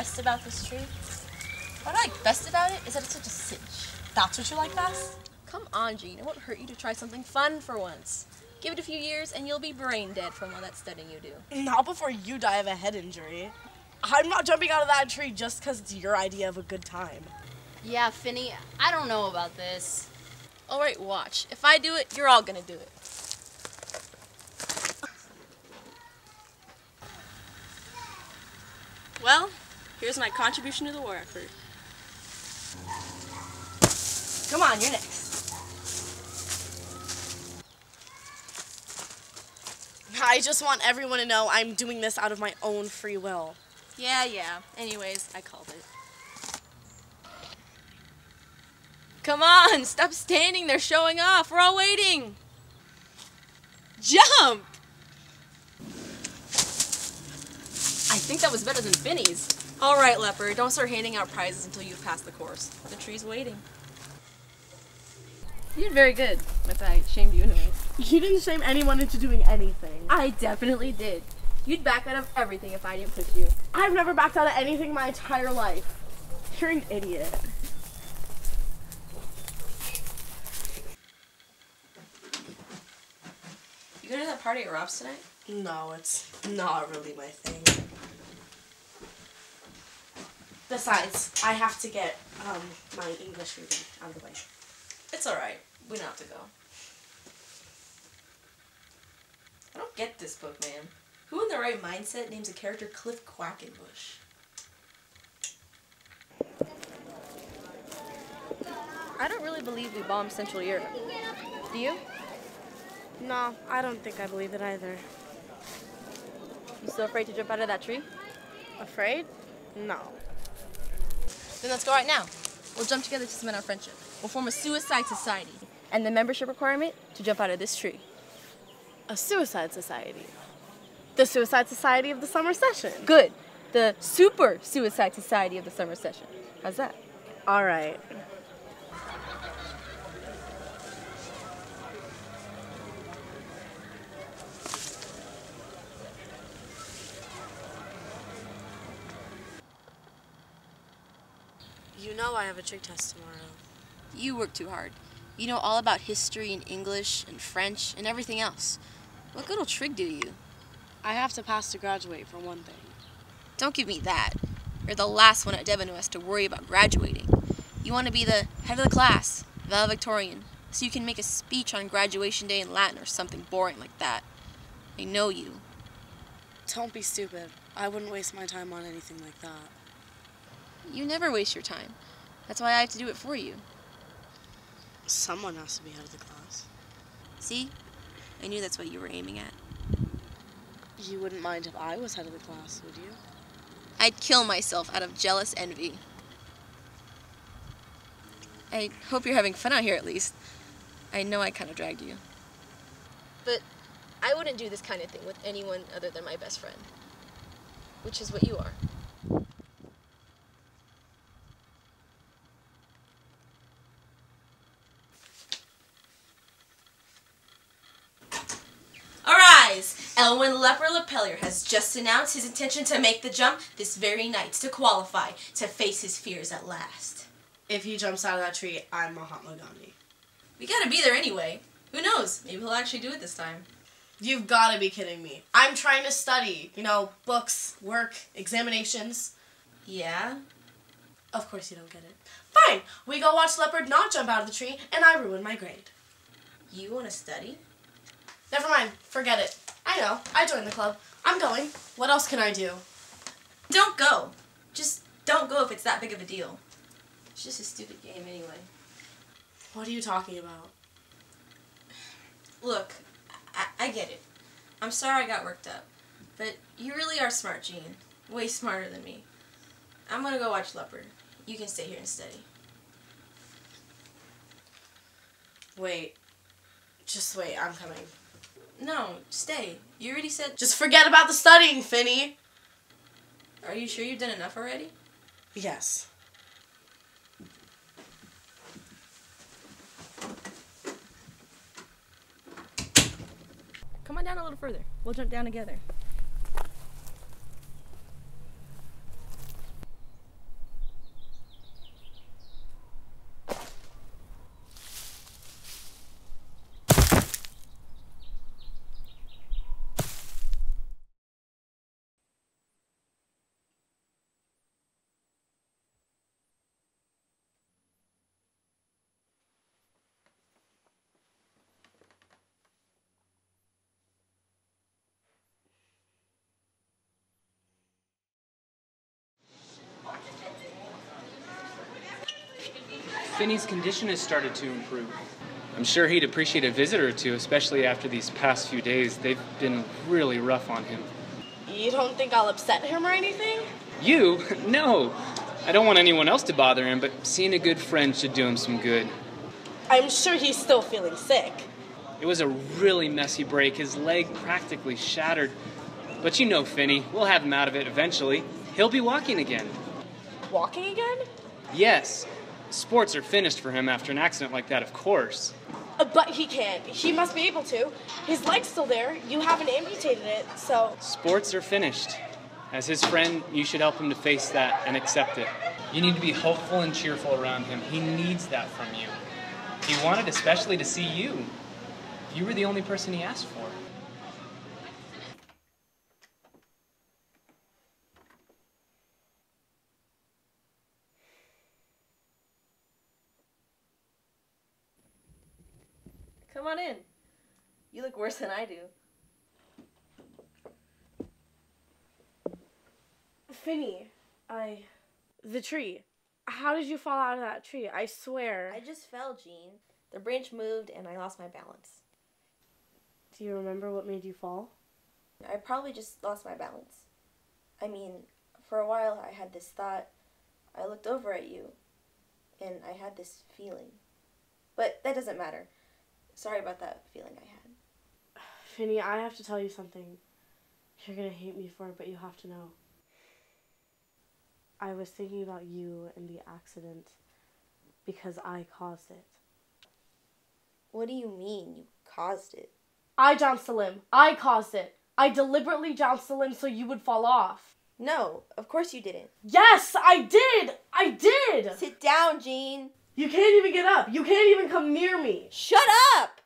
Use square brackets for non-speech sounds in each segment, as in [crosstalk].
best about this tree? What I like best about it is that it's such a cinch. That's what you like best? Come on, Gene. It won't hurt you to try something fun for once. Give it a few years and you'll be brain dead from all that studying you do. Not before you die of a head injury. I'm not jumping out of that tree just because it's your idea of a good time. Yeah, Finny, I don't know about this. Oh, all right, watch. If I do it, you're all gonna do it. Well, here's my contribution to the war effort. Come on, you're next. I just want everyone to know I'm doing this out of my own free will. Yeah, yeah. Anyways, I called it. Come on, stop standing there showing off. We're all waiting. Jump! I think that was better than Finny's. All right, Leper, don't start handing out prizes until you've passed the course. The tree's waiting. You did very good, if I shamed you into it. [laughs] You didn't shame anyone into doing anything. I definitely did. You'd back out of everything if I didn't push you. I've never backed out of anything my entire life. You're an idiot. You going to that party at Rob's tonight? No, it's not really my thing. Besides, I have to get um, my English reading out of the way. It's alright. We don't have to go. I don't get this book, man. Who in their right mindset names a character Cliff Quackenbush? I don't really believe we bombed Central Europe. Do you? No, I don't think I believe it either. You still afraid to jump out of that tree? Afraid? No. Then let's go right now. We'll jump together to cement our friendship. We'll form a suicide society. And the membership requirement to jump out of this tree. A suicide society. The Suicide Society of the summer session. Good. The super suicide society of the summer session. How's that? All right. You know I have a trig test tomorrow. You work too hard. You know all about history and English and French and everything else. What good will trig do you? I have to pass to graduate for one thing. Don't give me that. You're the last one at Devon who has to worry about graduating. You want to be the head of the class, valedictorian, so you can make a speech on graduation day in Latin or something boring like that. I know you. Don't be stupid. I wouldn't waste my time on anything like that. You never waste your time. That's why I have to do it for you. Someone has to be head of the class. See? I knew that's what you were aiming at. You wouldn't mind if I was head of the class, would you? I'd kill myself out of jealous envy. I hope you're having fun out here at least. I know I kind of dragged you. But I wouldn't do this kind of thing with anyone other than my best friend. Which is what you are. Elwin Leper Lepellier has just announced his intention to make the jump this very night to qualify to face his fears at last. If he jumps out of that tree, I'm Mahatma Gandhi. We gotta be there anyway. Who knows? Maybe he'll actually do it this time. You've got to be kidding me. I'm trying to study. You know, books, work, examinations. Yeah? Of course you don't get it. Fine. We go watch Leper not jump out of the tree, and I ruin my grade. You wanna study? Never mind. Forget it. I know. I joined the club. I'm going. What else can I do? Don't go. Just don't go if it's that big of a deal. It's just a stupid game anyway. What are you talking about? Look, I, I get it. I'm sorry I got worked up. But you really are smart, Gene. Way smarter than me. I'm gonna go watch Leper. You can stay here and study. Wait. Just wait. I'm coming. No, stay. You already said. Just forget about the studying, Finny. Are you sure you've done enough already? Yes. Come on down a little further. We'll jump down together. Finny's condition has started to improve. I'm sure he'd appreciate a visit or two, especially after these past few days. They've been really rough on him. You don't think I'll upset him or anything? You? [laughs] No! I don't want anyone else to bother him, but seeing a good friend should do him some good. I'm sure he's still feeling sick. It was a really messy break. His leg practically shattered. But you know Finny, we'll have him out of it eventually. He'll be walking again. Walking again? Yes, sports are finished for him after an accident like that, of course. Uh, but he can't. He must be able to. His leg's still there. You haven't amputated it, so. Sports are finished. As his friend, you should help him to face that and accept it. You need to be hopeful and cheerful around him. He needs that from you. He wanted especially to see you. You were the only person he asked for. Come on in. You look worse than I do. Finny, I. The tree. How did you fall out of that tree? I swear. I just fell, Gene. The branch moved and I lost my balance. Do you remember what made you fall? I probably just lost my balance. I mean, for a while I had this thought. I looked over at you and I had this feeling. But that doesn't matter. Sorry about that feeling I had. Finny, I have to tell you something. You're gonna hate me for it, but you have to know. I was thinking about you and the accident because I caused it. What do you mean you caused it? I jounced the limb. I caused it. I deliberately jounced the limb so you would fall off. No, of course you didn't. Yes, I did! I did! Sit down, Gene. You can't even get up. You can't even come near me. Shut up!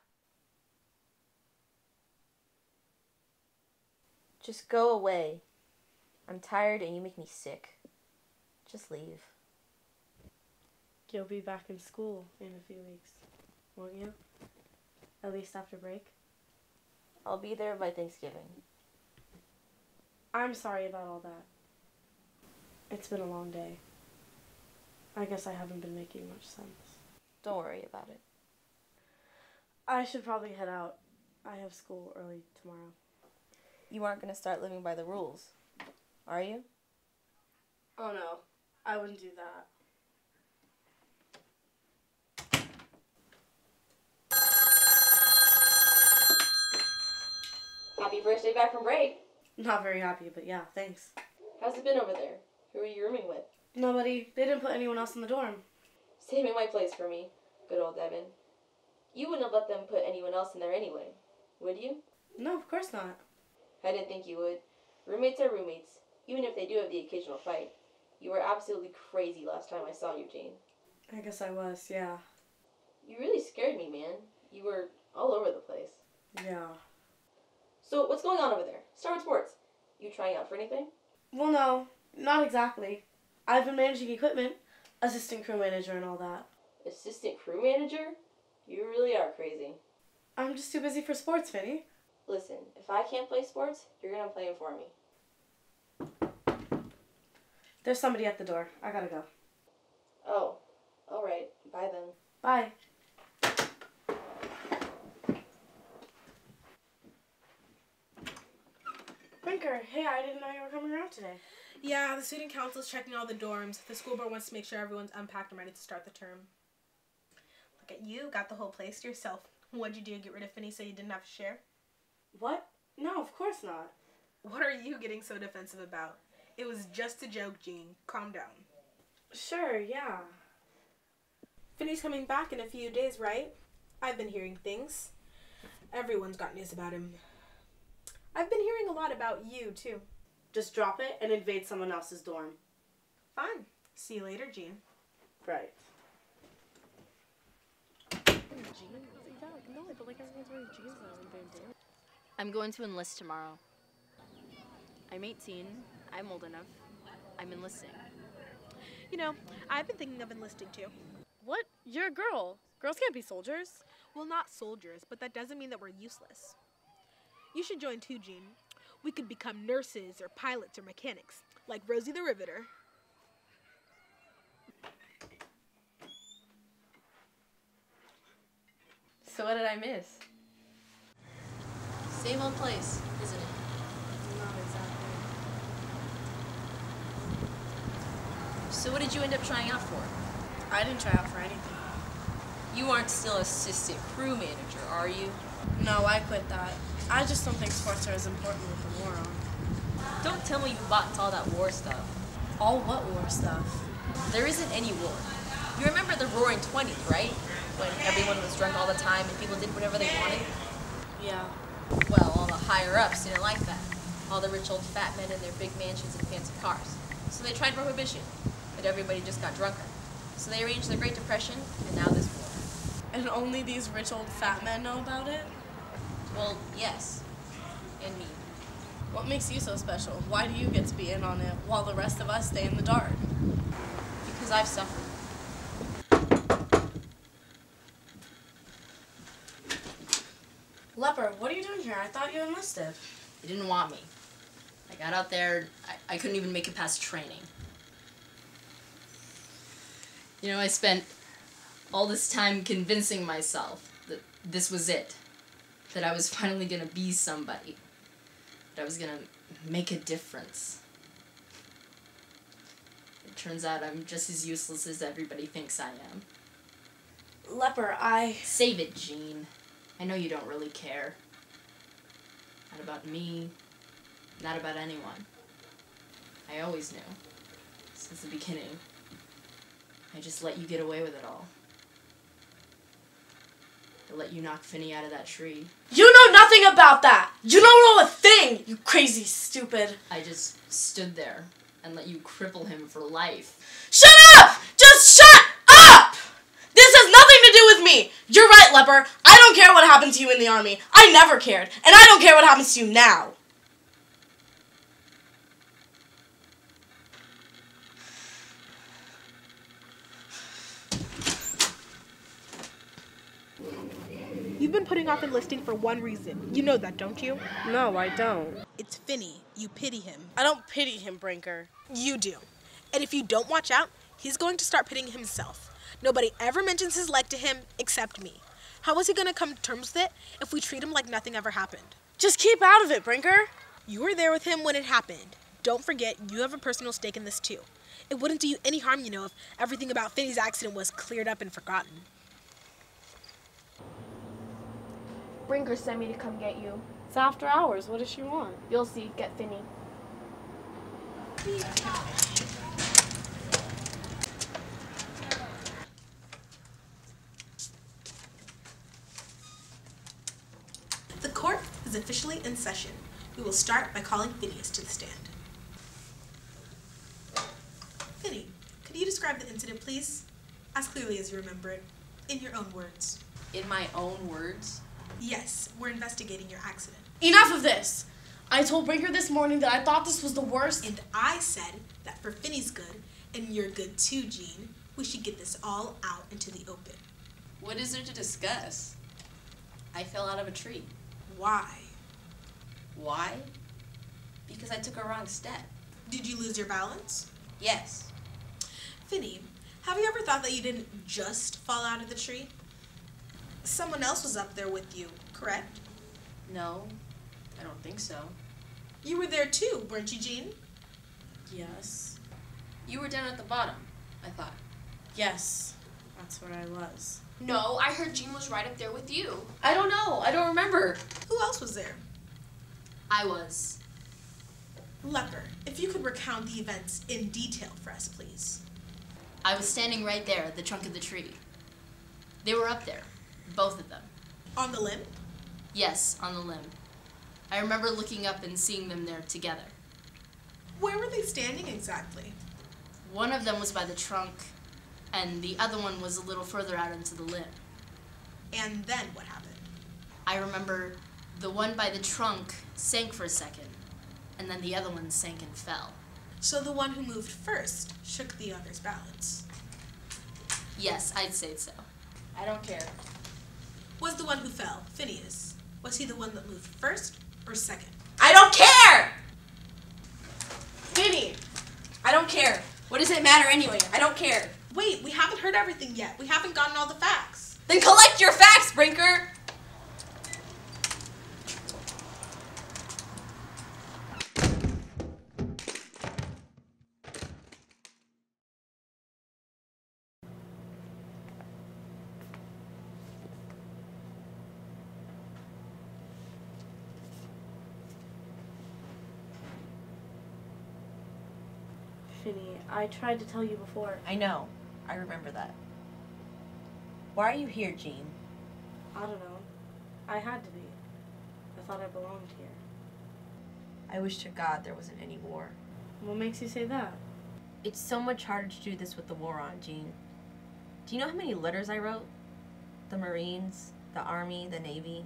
Just go away. I'm tired and you make me sick. Just leave. You'll be back in school in a few weeks, won't you? At least after break. I'll be there by Thanksgiving. I'm sorry about all that. It's been a long day. I guess I haven't been making much sense. Don't worry about it. I should probably head out. I have school early tomorrow. You aren't gonna start living by the rules, are you? Oh no, I wouldn't do that. Happy birthday back from break. Not very happy, but yeah, thanks. How's it been over there? Who are you rooming with? Nobody. They didn't put anyone else in the dorm. Saving my place for me. Good old Devon. You wouldn't have let them put anyone else in there anyway, would you? No, of course not. I didn't think you would. Roommates are roommates, even if they do have the occasional fight. You were absolutely crazy last time I saw you, Jane. I guess I was, yeah. You really scared me, man. You were all over the place. Yeah. So, what's going on over there? Starwood Sports. You trying out for anything? Well, no, not exactly. I've been managing equipment, assistant crew manager, and all that. Assistant crew manager? You really are crazy. I'm just too busy for sports, Finny. Listen, if I can't play sports, you're gonna play them for me. There's somebody at the door. I gotta go. Oh, alright. Bye then. Bye. Brinker, hey, I didn't know you were coming around today. Yeah, the student council is checking all the dorms. The school board wants to make sure everyone's unpacked and ready to start the term. Look at you, got the whole place to yourself. What'd you do? Get rid of Finny so you didn't have to share? What? No, of course not. What are you getting so defensive about? It was just a joke, Gene. Calm down. Sure, yeah. Finny's coming back in a few days, right? I've been hearing things. Everyone's got news about him. I've been hearing a lot about you, too. Just drop it and invade someone else's dorm. Fine. See you later, Gene. Right. I'm going to enlist tomorrow. I'm 18. I'm old enough. I'm enlisting. You know, I've been thinking of enlisting too. What? You're a girl. Girls can't be soldiers. Well, not soldiers, but that doesn't mean that we're useless. You should join too, Gene. We could become nurses or pilots or mechanics, like Rosie the Riveter. So what did I miss? Same old place, isn't it? Not exactly. So what did you end up trying out for? I didn't try out for anything. You aren't still assistant crew manager, are you? No, I quit that. I just don't think sports are as important with the war on. Don't tell me you bought into all that war stuff. All what war stuff? There isn't any war. You remember the Roaring Twenties, right? When everyone was drunk all the time and people did whatever they wanted? Yeah. Well, all the higher ups didn't like that. All the rich old fat men in their big mansions and fancy cars. So they tried prohibition, but everybody just got drunker. So they arranged the Great Depression, and now this war. And only these rich old fat men know about it? Well, yes. And me. What makes you so special? Why do you get to be in on it while the rest of us stay in the dark? Because I've suffered. Leper, what are you doing here? I thought you enlisted. They didn't want me. I got out there, I, I couldn't even make it past training. You know, I spent all this time convincing myself that this was it. That I was finally gonna be somebody. That I was gonna make a difference. It turns out I'm just as useless as everybody thinks I am. Leper, I. Save it, Gene. I know you don't really care. Not about me, not about anyone. I always knew. Since the beginning. I just let you get away with it all. Let you knock Finny out of that tree. You know nothing about that! You don't know a thing, you crazy stupid! I just stood there and let you cripple him for life. Shut up! Just shut up! This has nothing to do with me! You're right, Leper. I don't care what happened to you in the army. I never cared. And I don't care what happens to you now. You've been putting off enlisting for one reason. You know that, don't you? No, I don't. It's Finny. You pity him. I don't pity him, Brinker. You do. And if you don't watch out, he's going to start pitying himself. Nobody ever mentions his leg to him except me. How is he going to come to terms with it if we treat him like nothing ever happened? Just keep out of it, Brinker. You were there with him when it happened. Don't forget, you have a personal stake in this too. It wouldn't do you any harm, you know, if everything about Finny's accident was cleared up and forgotten. Brinker sent me to come get you. It's after hours. What does she want? You'll see. Get Finny. The court is officially in session. We will start by calling Phineas to the stand. Finny, could you describe the incident, please? As clearly as you remember it, in your own words. In my own words, Yes, we're investigating your accident. Enough of this! I told Brinker this morning that I thought this was the worst. And I said that for Finny's good, and your good too, Gene, we should get this all out into the open. what is there to discuss? I fell out of a tree. Why? Why? Because I took a wrong step. Did you lose your balance? Yes. Finny, have you ever thought that you didn't just fall out of the tree? Someone else was up there with you, correct? No, I don't think so. You were there too, weren't you, Gene? Yes. You were down at the bottom, I thought. Yes. That's where I was. No, I heard Gene was right up there with you. I don't know. I don't remember. Who else was there? I was. Leper, if you could recount the events in detail for us, please. I was standing right there at the trunk of the tree. They were up there, both of them. On the limb? Yes, on the limb. I remember looking up and seeing them there together. Where were they standing exactly? One of them was by the trunk, and the other one was a little further out into the limb. And then what happened? I remember the one by the trunk sank for a second, and then the other one sank and fell. So the one who moved first shook the other's balance. Yes, I'd say so. I don't care. Was the one who fell Phineas? Was he the one that moved first or second? I don't care! Vinny! I don't care. What does it matter anyway? I don't care. Wait, we haven't heard everything yet. We haven't gotten all the facts. Then collect your facts, Brinker! I tried to tell you before. I know. I remember that. Why are you here, Gene? I don't know. I had to be. I thought I belonged here. I wish to God there wasn't any war. What makes you say that? It's so much harder to do this with the war on, Gene. Do you know how many letters I wrote? The Marines, the Army, the Navy.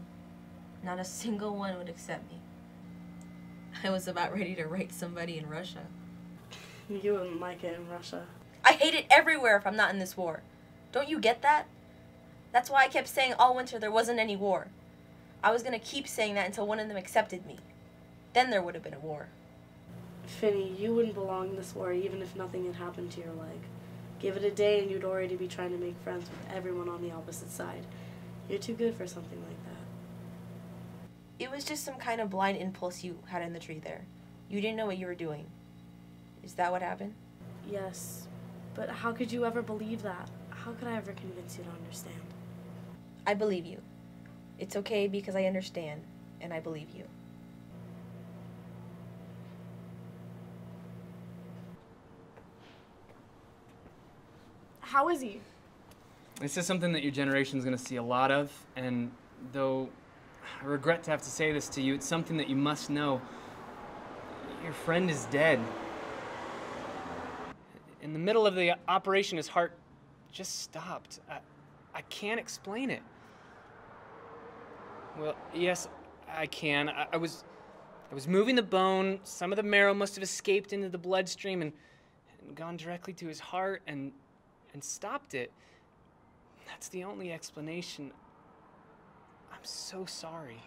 Not a single one would accept me. I was about ready to write somebody in Russia. You wouldn't like it in Russia. I hate it everywhere if I'm not in this war. Don't you get that? That's why I kept saying all winter there wasn't any war. I was gonna keep saying that until one of them accepted me. Then there would have been a war. Finny, you wouldn't belong in this war even if nothing had happened to your leg. Give it a day and you'd already be trying to make friends with everyone on the opposite side. You're too good for something like that. It was just some kind of blind impulse you had in the tree there. You didn't know what you were doing. Is that what happened? Yes, but how could you ever believe that? How could I ever convince you to understand? I believe you. It's okay because I understand and I believe you. How is he? This is something that your generation is going to see a lot of, and though I regret to have to say this to you, it's something that you must know. Your friend is dead. In the middle of the operation, his heart just stopped. I, I can't explain it. Well, yes, I can. I, I was, I was moving the bone. Some of the marrow must have escaped into the bloodstream and, and gone directly to his heart and, and stopped it. That's the only explanation. I'm so sorry.